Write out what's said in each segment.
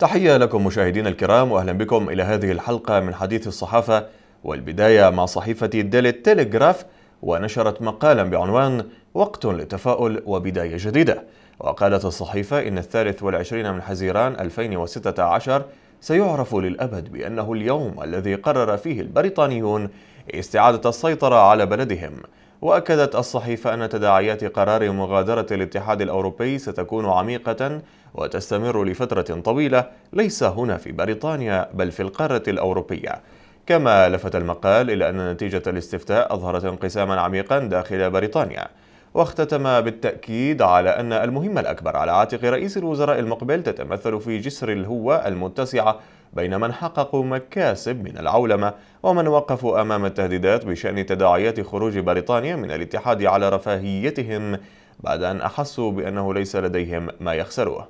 تحية لكم مشاهدينا الكرام وأهلا بكم إلى هذه الحلقة من حديث الصحافة والبداية مع صحيفة ديلي تيليغراف ونشرت مقالا بعنوان وقت للتفاؤل وبداية جديدة. وقالت الصحيفة إن الثالث والعشرين من حزيران 2016 سيعرف للأبد بأنه اليوم الذي قرر فيه البريطانيون استعادة السيطرة على بلدهم. وأكدت الصحيفة أن تداعيات قرار مغادرة الاتحاد الأوروبي ستكون عميقة وتستمر لفترة طويلة ليس هنا في بريطانيا بل في القارة الأوروبية. كما لفت المقال إلى أن نتيجة الاستفتاء أظهرت انقساما عميقا داخل بريطانيا. واختتم بالتأكيد على أن المهمة الأكبر على عاتق رئيس الوزراء المقبل تتمثل في جسر الهوة المتسعة بين من حققوا مكاسب من العولمة ومن وقفوا أمام التهديدات بشأن تداعيات خروج بريطانيا من الاتحاد على رفاهيتهم بعد أن أحسوا بأنه ليس لديهم ما يخسروه.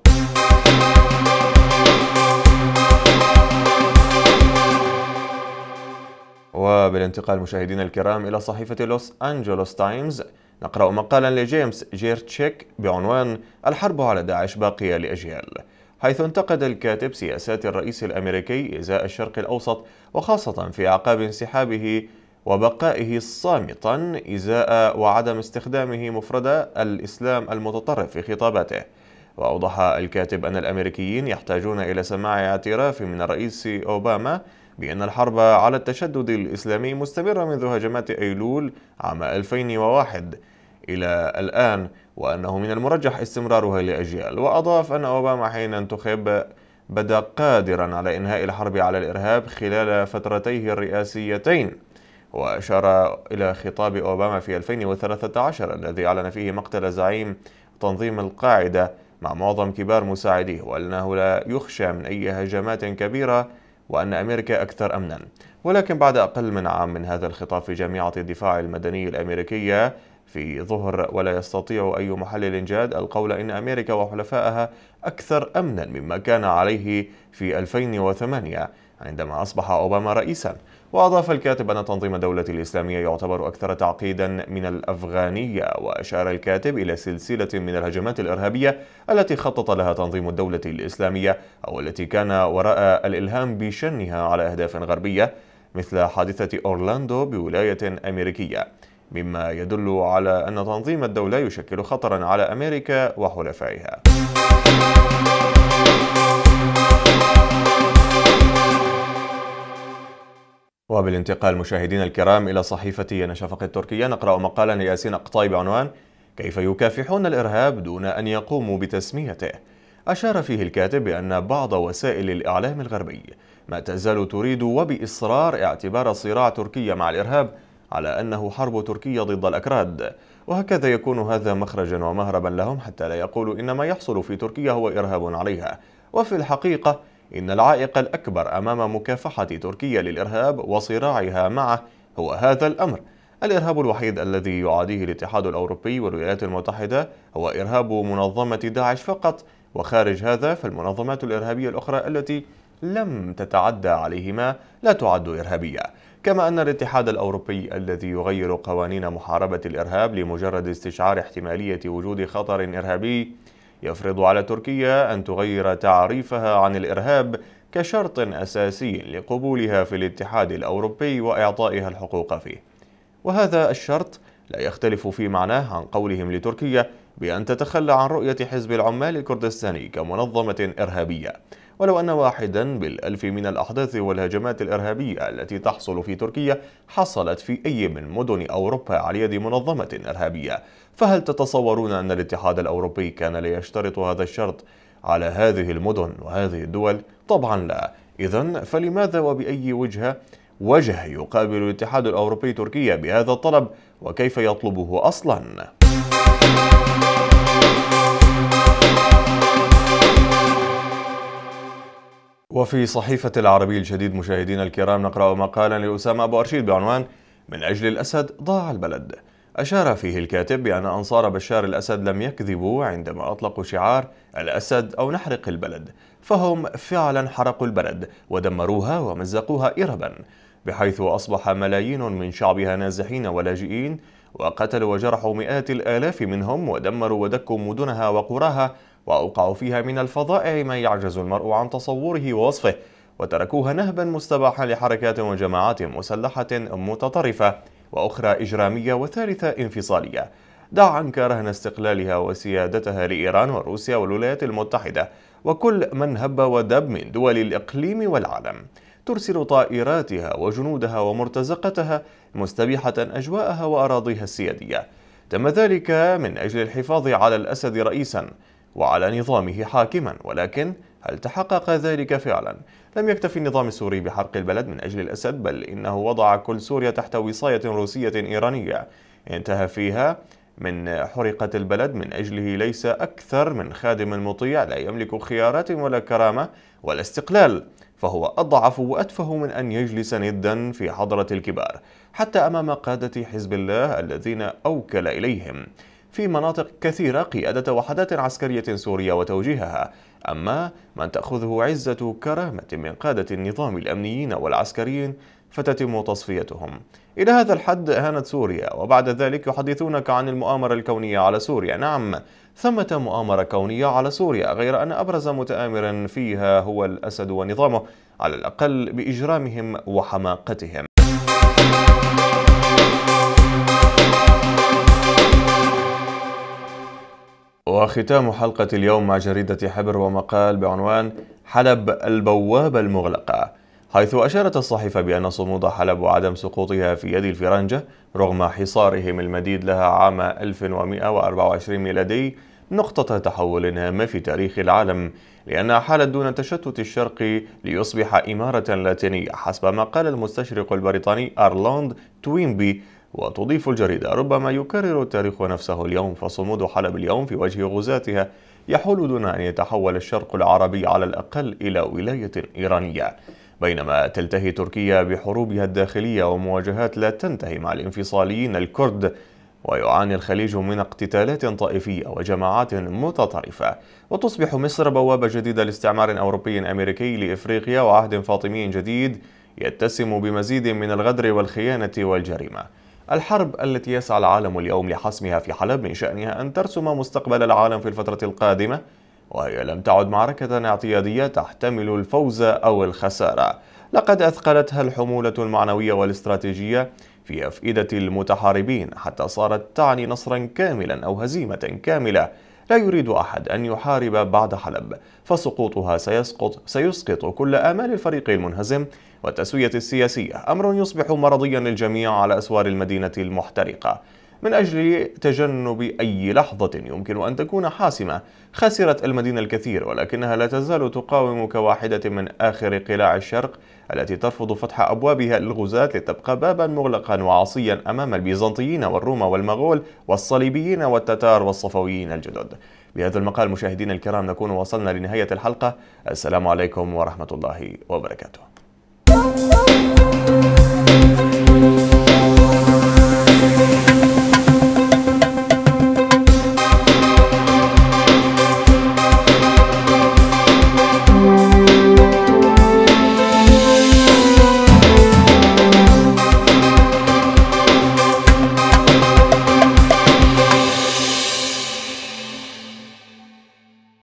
وبالانتقال مشاهدينا الكرام إلى صحيفة لوس أنجلوس تايمز نقرأ مقالا لجيمس جيرتشيك بعنوان الحرب على داعش باقية لأجيال حيث انتقد الكاتب سياسات الرئيس الأمريكي إزاء الشرق الأوسط وخاصة في أعقاب انسحابه وبقائه صامتا إزاء وعدم استخدامه مفردة الإسلام المتطرف في خطاباته. وأوضح الكاتب أن الأمريكيين يحتاجون إلى سماع اعتراف من الرئيس أوباما بأن الحرب على التشدد الإسلامي مستمرة منذ هجمات أيلول عام 2001 إلى الآن وأنه من المرجح استمرارها لأجيال. وأضاف أن أوباما حين انتخب بدا قادرا على إنهاء الحرب على الإرهاب خلال فترتيه الرئاسيتين. وأشار إلى خطاب أوباما في 2013 الذي أعلن فيه مقتل زعيم تنظيم القاعدة مع معظم كبار مساعديه وأنه لا يخشى من أي هجمات كبيرة وأن أمريكا أكثر أمنا. ولكن بعد أقل من عام من هذا الخطاب في جامعة الدفاع المدني الأمريكية في ظهر ولا يستطيع أي محلل جاد القول إن أمريكا وحلفائها أكثر أمنا مما كان عليه في 2008 عندما أصبح أوباما رئيسا وأضاف الكاتب أن تنظيم الدولة الإسلامية يعتبر أكثر تعقيدا من الأفغانية وأشار الكاتب إلى سلسلة من الهجمات الإرهابية التي خطط لها تنظيم الدولة الإسلامية أو التي كان وراء الإلهام بشنها على أهداف غربية مثل حادثة أورلاندو بولاية أمريكية. مما يدل على أن تنظيم الدولة يشكل خطرا على أمريكا وحلفائها. وبالانتقال مشاهدينا الكرام إلى صحيفة نشفق التركية. نقرأ مقالا لياسين أقطاي بعنوان كيف يكافحون الإرهاب دون أن يقوموا بتسميته؟ أشار فيه الكاتب بأن بعض وسائل الإعلام الغربي ما تزال تريد وبإصرار اعتبار صراع تركيا مع الإرهاب على أنه حرب تركيا ضد الأكراد. وهكذا يكون هذا مخرجا ومهربا لهم حتى لا يقولوا إن ما يحصل في تركيا هو إرهاب عليها. وفي الحقيقة إن العائق الأكبر أمام مكافحة تركيا للإرهاب وصراعها معه هو هذا الأمر. الإرهاب الوحيد الذي يعاديه الاتحاد الأوروبي والولايات المتحدة هو إرهاب منظمة داعش فقط وخارج هذا فالمنظمات الإرهابية الأخرى التي لم تتعدى عليهما لا تعد إرهابية. كما أن الاتحاد الأوروبي الذي يغير قوانين محاربة الإرهاب لمجرد استشعار احتمالية وجود خطر إرهابي يفرض على تركيا أن تغير تعريفها عن الإرهاب كشرط أساسي لقبولها في الاتحاد الأوروبي وإعطائها الحقوق فيه. وهذا الشرط لا يختلف في معناه عن قولهم لتركيا بأن تتخلى عن رؤية حزب العمال الكردستاني كمنظمة إرهابية. ولو أن واحدا بالألف من الأحداث والهجمات الإرهابية التي تحصل في تركيا حصلت في أي من مدن أوروبا على يد منظمة إرهابية فهل تتصورون أن الاتحاد الأوروبي كان ليشترط هذا الشرط على هذه المدن وهذه الدول؟ طبعا لا إذا فلماذا وبأي وجهة وجه يقابل الاتحاد الأوروبي تركيا بهذا الطلب وكيف يطلبه أصلاً؟ وفي صحيفة العربي الجديد مشاهدينا الكرام نقرأ مقالا لأسامة أبو أرشيد بعنوان من أجل الأسد ضاع البلد أشار فيه الكاتب بأن أنصار بشار الأسد لم يكذبوا عندما أطلقوا شعار الأسد أو نحرق البلد فهم فعلا حرقوا البلد ودمروها ومزقوها إربا بحيث أصبح ملايين من شعبها نازحين ولاجئين وقتلوا وجرحوا مئات الآلاف منهم ودمروا ودكوا مدنها وقراها وأوقعوا فيها من الفظائع ما يعجز المرء عن تصوره ووصفه وتركوها نهبا مستباحا لحركات وجماعات مسلحة متطرفة وأخرى إجرامية وثالثة انفصالية. دع عنك رهن استقلالها وسيادتها لإيران وروسيا والولايات المتحدة وكل من هب ودب من دول الإقليم والعالم. ترسل طائراتها وجنودها ومرتزقتها مستبيحة أجواءها وأراضيها السيادية. تم ذلك من أجل الحفاظ على الأسد رئيسا وعلى نظامه حاكما ولكن هل تحقق ذلك فعلا؟ لم يكتفي النظام السوري بحرق البلد من أجل الأسد بل إنه وضع كل سوريا تحت وصاية روسية إيرانية انتهى فيها من حرقة البلد من أجله ليس أكثر من خادم مطيع لا يملك خيارات ولا كرامة ولا استقلال فهو أضعف وأتفه من أن يجلس ندا في حضرة الكبار حتى أمام قادة حزب الله الذين أوكل إليهم في مناطق كثيرة قيادة وحدات عسكرية سورية وتوجيهها. أما من تأخذه عزة كرامة من قادة النظام الأمنيين والعسكريين فتتم تصفيتهم. إلى هذا الحد هانت سوريا وبعد ذلك يحدثونك عن المؤامرة الكونية على سوريا. نعم ثمة مؤامرة كونية على سوريا غير أن أبرز متآمر فيها هو الأسد ونظامه على الأقل بإجرامهم وحماقتهم. وختام حلقة اليوم مع جريدة حبر ومقال بعنوان حلب البوابة المغلقة حيث أشارت الصحيفة بأن صمود حلب وعدم سقوطها في يد الفرنجة رغم حصارهم المديد لها عام 1124 ميلادي نقطة تحول هامة في تاريخ العالم لأنها حالت دون تشتت الشرق ليصبح إمارة لاتينية حسب ما قال المستشرق البريطاني أرلاند توينبي وتضيف الجريدة. ربما يكرر التاريخ نفسه اليوم فصمود حلب اليوم في وجه غزاتها يحول دون أن يتحول الشرق العربي على الأقل إلى ولاية إيرانية. بينما تلتهي تركيا بحروبها الداخلية ومواجهات لا تنتهي مع الانفصاليين الكرد ويعاني الخليج من اقتتالات طائفية وجماعات متطرفة. وتصبح مصر بوابة جديدة لاستعمار أوروبي أمريكي لإفريقيا وعهد فاطمي جديد يتسم بمزيد من الغدر والخيانة والجريمة. الحرب التي يسعى العالم اليوم لحسمها في حلب من شأنها أن ترسم مستقبل العالم في الفترة القادمة وهي لم تعد معركة اعتيادية تحتمل الفوز أو الخسارة. لقد أثقلتها الحمولة المعنوية والاستراتيجية في أفئدة المتحاربين حتى صارت تعني نصرا كاملا أو هزيمة كاملة. لا يريد أحد أن يحارب بعد حلب فسقوطها سيسقط سيسقط كل آمال الفريق المنهزم والتسوية السياسية. أمر يصبح مرضيا للجميع على أسوار المدينة المحترقة. من أجل تجنب أي لحظة يمكن أن تكون حاسمة خسرت المدينة الكثير ولكنها لا تزال تقاوم كواحدة من آخر قلاع الشرق التي ترفض فتح أبوابها للغزاة لتبقى بابا مغلقا وعصيا أمام البيزنطيين والروم والمغول والصليبيين والتتار والصفويين الجدد. بهذا المقال مشاهدينا الكرام نكون وصلنا لنهاية الحلقة. السلام عليكم ورحمة الله وبركاته.